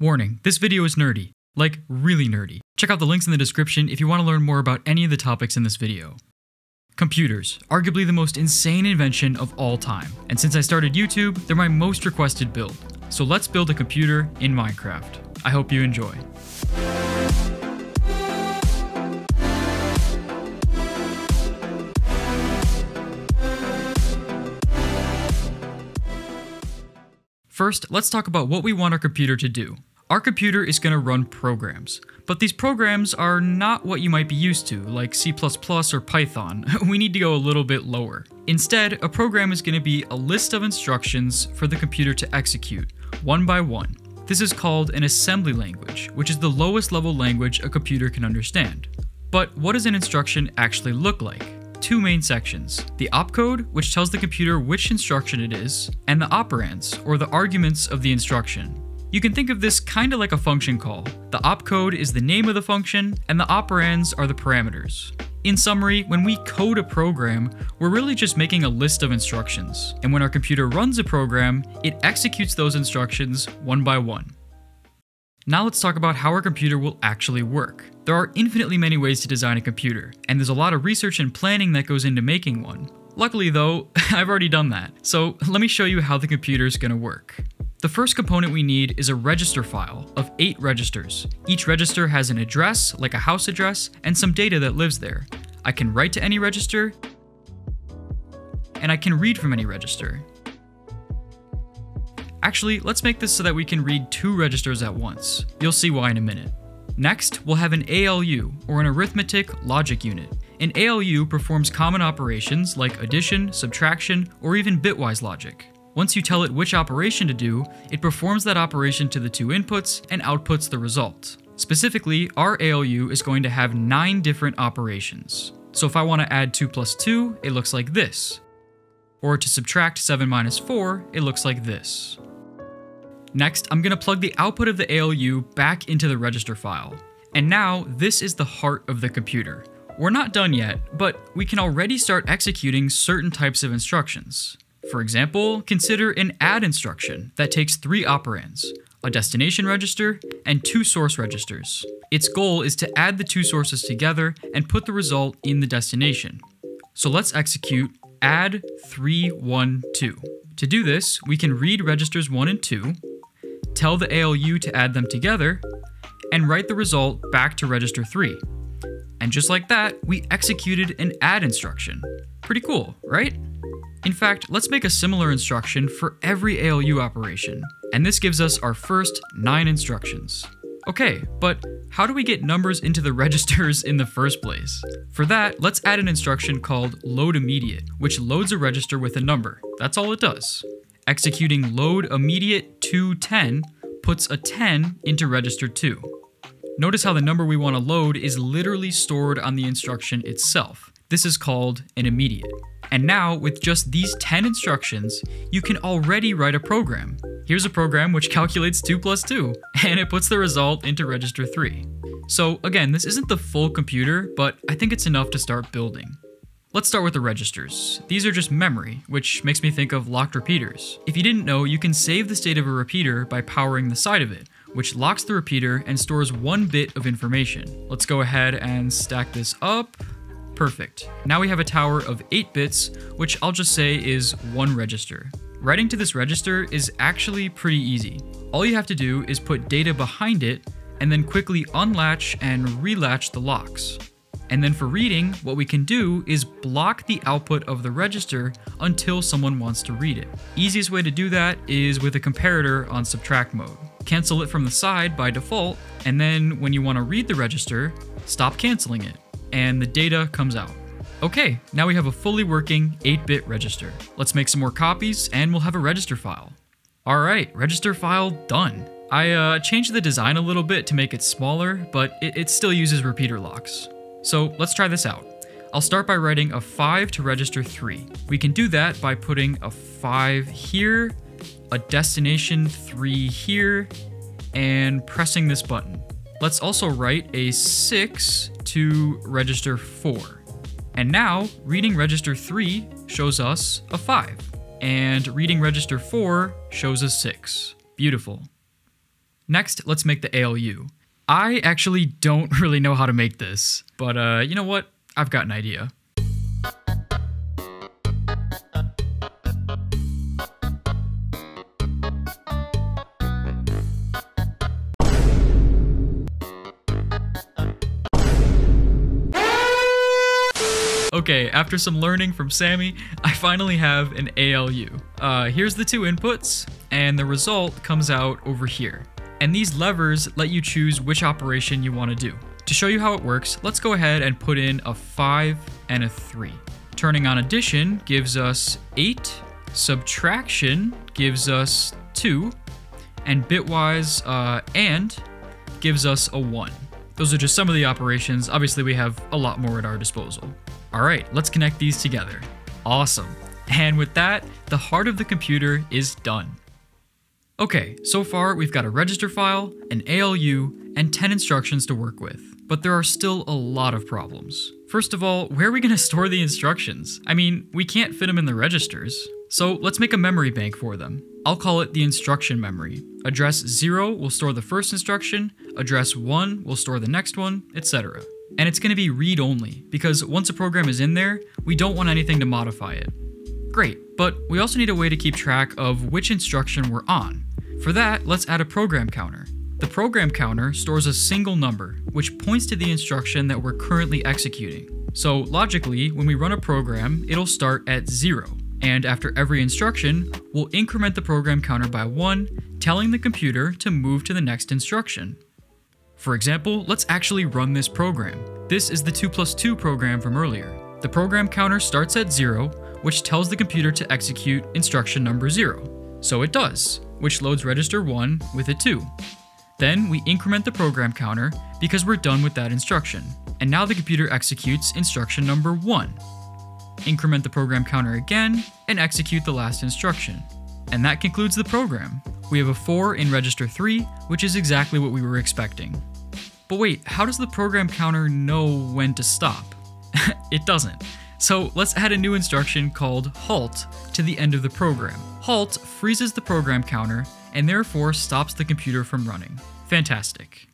Warning, this video is nerdy. Like, really nerdy. Check out the links in the description if you want to learn more about any of the topics in this video. Computers, arguably the most insane invention of all time. And since I started YouTube, they're my most requested build. So let's build a computer in Minecraft. I hope you enjoy. First, let's talk about what we want our computer to do. Our computer is going to run programs, but these programs are not what you might be used to, like C++ or Python. we need to go a little bit lower. Instead, a program is going to be a list of instructions for the computer to execute, one by one. This is called an assembly language, which is the lowest level language a computer can understand. But what does an instruction actually look like? two main sections the opcode, which tells the computer which instruction it is, and the operands, or the arguments of the instruction. You can think of this kinda like a function call. The opcode is the name of the function, and the operands are the parameters. In summary, when we code a program, we're really just making a list of instructions. And when our computer runs a program, it executes those instructions one by one. Now let's talk about how our computer will actually work. There are infinitely many ways to design a computer, and there's a lot of research and planning that goes into making one. Luckily though, I've already done that, so let me show you how the computer is going to work. The first component we need is a register file of 8 registers. Each register has an address, like a house address, and some data that lives there. I can write to any register, and I can read from any register. Actually, let's make this so that we can read two registers at once. You'll see why in a minute. Next, we'll have an ALU, or an arithmetic logic unit. An ALU performs common operations like addition, subtraction, or even bitwise logic. Once you tell it which operation to do, it performs that operation to the two inputs and outputs the result. Specifically, our ALU is going to have 9 different operations. So if I want to add 2 plus 2, it looks like this. Or to subtract 7 minus 4, it looks like this. Next, I'm going to plug the output of the ALU back into the register file. And now, this is the heart of the computer. We're not done yet, but we can already start executing certain types of instructions. For example, consider an add instruction that takes three operands, a destination register, and two source registers. Its goal is to add the two sources together and put the result in the destination. So let's execute add 3, 1, 2. To do this, we can read registers 1 and 2, tell the ALU to add them together, and write the result back to register 3. And just like that, we executed an add instruction. Pretty cool, right? In fact, let's make a similar instruction for every ALU operation, and this gives us our first 9 instructions. Okay, but how do we get numbers into the registers in the first place? For that, let's add an instruction called load immediate, which loads a register with a number. That's all it does. Executing load immediate to 10 puts a 10 into register 2. Notice how the number we want to load is literally stored on the instruction itself. This is called an immediate. And now, with just these 10 instructions, you can already write a program. Here's a program which calculates 2 plus 2, and it puts the result into register 3. So again, this isn't the full computer, but I think it's enough to start building. Let's start with the registers. These are just memory, which makes me think of locked repeaters. If you didn't know, you can save the state of a repeater by powering the side of it, which locks the repeater and stores one bit of information. Let's go ahead and stack this up. Perfect. Now we have a tower of 8 bits, which I'll just say is one register. Writing to this register is actually pretty easy. All you have to do is put data behind it, and then quickly unlatch and relatch the locks. And then for reading, what we can do is block the output of the register until someone wants to read it. Easiest way to do that is with a comparator on subtract mode. Cancel it from the side by default, and then when you want to read the register, stop canceling it, and the data comes out. Okay, now we have a fully working 8-bit register. Let's make some more copies, and we'll have a register file. Alright, register file done. I uh, changed the design a little bit to make it smaller, but it, it still uses repeater locks. So let's try this out. I'll start by writing a 5 to register 3. We can do that by putting a 5 here, a destination 3 here, and pressing this button. Let's also write a 6 to register 4. And now, reading register 3 shows us a 5, and reading register 4 shows us 6. Beautiful. Next, let's make the ALU. I actually don't really know how to make this, but uh, you know what? I've got an idea. After some learning from Sammy, I finally have an ALU. Uh, here's the two inputs, and the result comes out over here. And these levers let you choose which operation you want to do. To show you how it works, let's go ahead and put in a 5 and a 3. Turning on addition gives us 8, subtraction gives us 2, and bitwise uh, and gives us a 1. Those are just some of the operations. Obviously, we have a lot more at our disposal. All right, let's connect these together. Awesome. And with that, the heart of the computer is done. Okay, so far we've got a register file, an ALU, and 10 instructions to work with. But there are still a lot of problems. First of all, where are we going to store the instructions? I mean, we can't fit them in the registers. So let's make a memory bank for them. I'll call it the instruction memory. Address 0 will store the first instruction, address 1 will store the next one, etc and it's going to be read only, because once a program is in there, we don't want anything to modify it. Great, but we also need a way to keep track of which instruction we're on. For that, let's add a program counter. The program counter stores a single number, which points to the instruction that we're currently executing. So logically, when we run a program, it'll start at 0, and after every instruction, we'll increment the program counter by 1, telling the computer to move to the next instruction. For example, let's actually run this program. This is the 2 plus 2 program from earlier. The program counter starts at 0, which tells the computer to execute instruction number 0. So it does, which loads register 1 with a 2. Then we increment the program counter because we're done with that instruction, and now the computer executes instruction number 1. Increment the program counter again and execute the last instruction. And that concludes the program. We have a 4 in register 3, which is exactly what we were expecting. But wait, how does the program counter know when to stop? it doesn't. So let's add a new instruction called halt to the end of the program. Halt freezes the program counter and therefore stops the computer from running. Fantastic.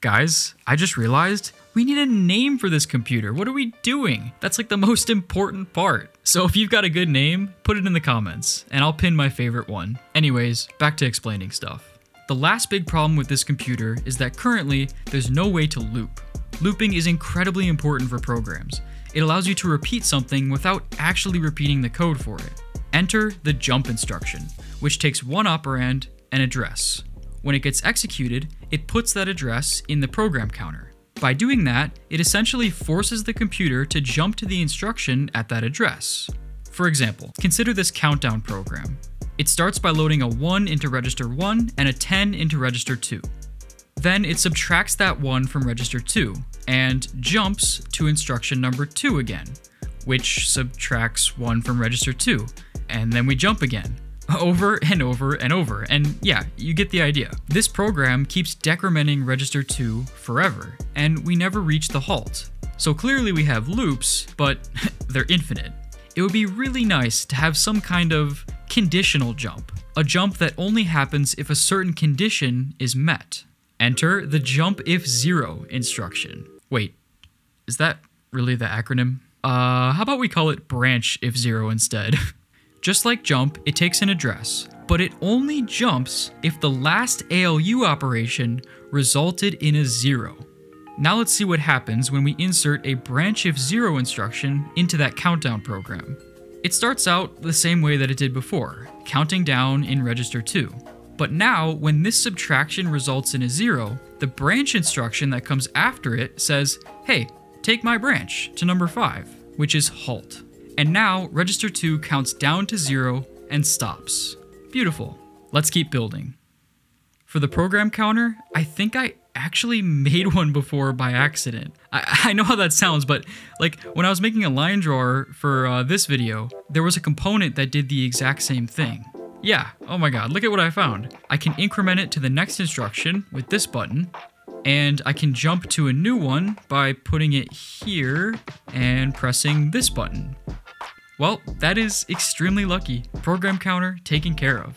Guys, I just realized we need a name for this computer. What are we doing? That's like the most important part. So if you've got a good name, put it in the comments, and I'll pin my favorite one. Anyways, back to explaining stuff. The last big problem with this computer is that currently, there's no way to loop. Looping is incredibly important for programs. It allows you to repeat something without actually repeating the code for it. Enter the jump instruction, which takes one operand, an address. When it gets executed, it puts that address in the program counter. By doing that, it essentially forces the computer to jump to the instruction at that address. For example, consider this countdown program. It starts by loading a 1 into register 1 and a 10 into register 2. Then it subtracts that 1 from register 2 and jumps to instruction number 2 again, which subtracts 1 from register 2, and then we jump again, over and over and over. And yeah, you get the idea. This program keeps decrementing register 2 forever, and we never reach the halt. So clearly we have loops, but they're infinite. It would be really nice to have some kind of conditional jump, a jump that only happens if a certain condition is met. Enter the jump if zero instruction. Wait, is that really the acronym? Uh, how about we call it branch if zero instead? Just like jump, it takes an address, but it only jumps if the last ALU operation resulted in a zero. Now let's see what happens when we insert a branch if zero instruction into that countdown program. It starts out the same way that it did before, counting down in register 2. But now, when this subtraction results in a zero, the branch instruction that comes after it says, hey, take my branch to number 5, which is halt. And now register 2 counts down to 0 and stops. Beautiful. Let's keep building. For the program counter, I think I actually made one before by accident. I, I know how that sounds, but like when I was making a line drawer for uh, this video, there was a component that did the exact same thing. Yeah, oh my god, look at what I found. I can increment it to the next instruction with this button, and I can jump to a new one by putting it here and pressing this button. Well, that is extremely lucky. Program counter taken care of.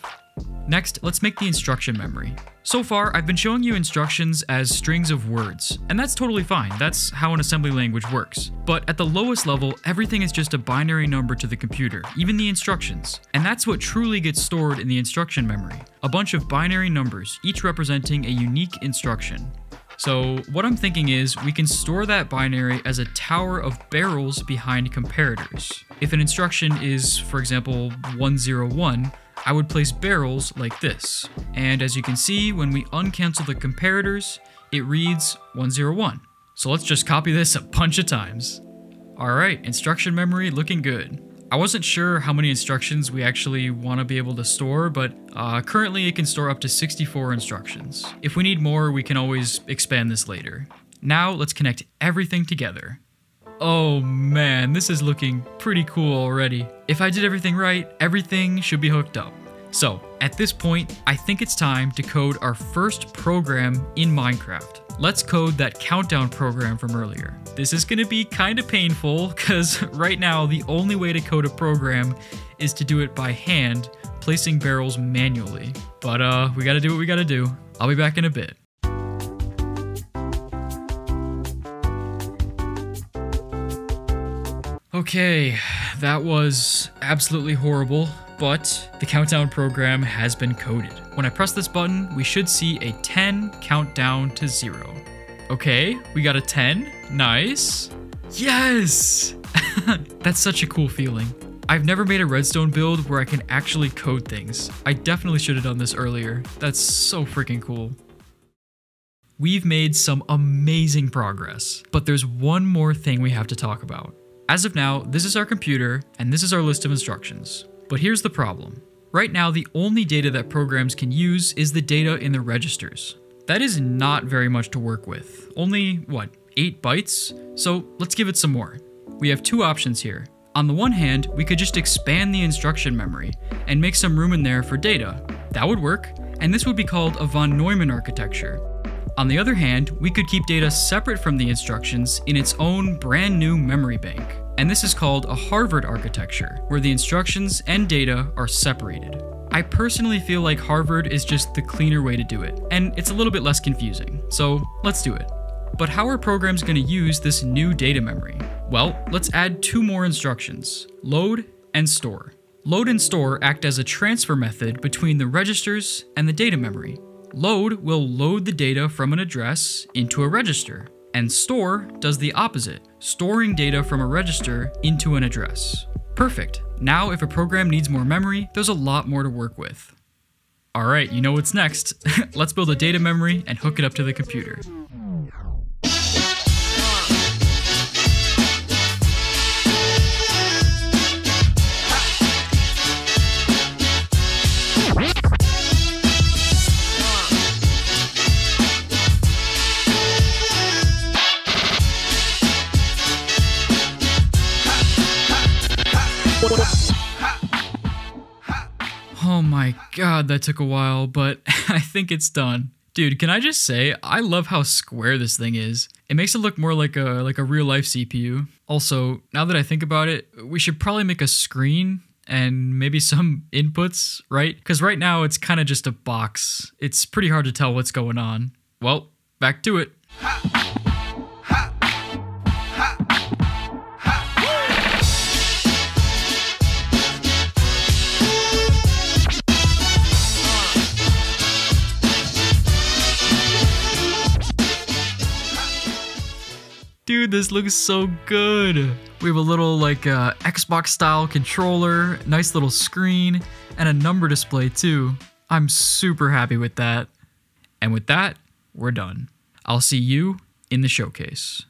Next, let's make the instruction memory. So far, I've been showing you instructions as strings of words, and that's totally fine, that's how an assembly language works. But at the lowest level, everything is just a binary number to the computer, even the instructions. And that's what truly gets stored in the instruction memory. A bunch of binary numbers, each representing a unique instruction. So what I'm thinking is we can store that binary as a tower of barrels behind comparators. If an instruction is, for example, 101, I would place barrels like this. And as you can see, when we uncancel the comparators, it reads 101. So let's just copy this a bunch of times. Alright, instruction memory looking good. I wasn't sure how many instructions we actually want to be able to store, but uh, currently it can store up to 64 instructions. If we need more, we can always expand this later. Now let's connect everything together. Oh man, this is looking pretty cool already. If I did everything right, everything should be hooked up. So, at this point, I think it's time to code our first program in Minecraft. Let's code that countdown program from earlier. This is gonna be kinda painful, because right now the only way to code a program is to do it by hand, placing barrels manually. But uh, we gotta do what we gotta do. I'll be back in a bit. Okay, that was absolutely horrible, but the countdown program has been coded. When I press this button, we should see a 10 countdown to zero. Okay, we got a 10. Nice. Yes! That's such a cool feeling. I've never made a redstone build where I can actually code things. I definitely should have done this earlier. That's so freaking cool. We've made some amazing progress, but there's one more thing we have to talk about. As of now, this is our computer, and this is our list of instructions. But here's the problem. Right now, the only data that programs can use is the data in the registers. That is not very much to work with. Only, what, 8 bytes? So let's give it some more. We have two options here. On the one hand, we could just expand the instruction memory and make some room in there for data. That would work, and this would be called a von Neumann architecture. On the other hand, we could keep data separate from the instructions in its own brand new memory bank. And this is called a Harvard architecture, where the instructions and data are separated. I personally feel like Harvard is just the cleaner way to do it, and it's a little bit less confusing, so let's do it. But how are programs going to use this new data memory? Well, let's add two more instructions, load and store. Load and store act as a transfer method between the registers and the data memory. Load will load the data from an address into a register, and store does the opposite, storing data from a register into an address. Perfect. Now if a program needs more memory, there's a lot more to work with. Alright, you know what's next. Let's build a data memory and hook it up to the computer. God, that took a while, but I think it's done. Dude, can I just say, I love how square this thing is. It makes it look more like a like a real life CPU. Also, now that I think about it, we should probably make a screen and maybe some inputs, right? Because right now it's kind of just a box. It's pretty hard to tell what's going on. Well, back to it. This looks so good. We have a little like uh, Xbox style controller, nice little screen, and a number display too. I'm super happy with that. And with that, we're done. I'll see you in the showcase.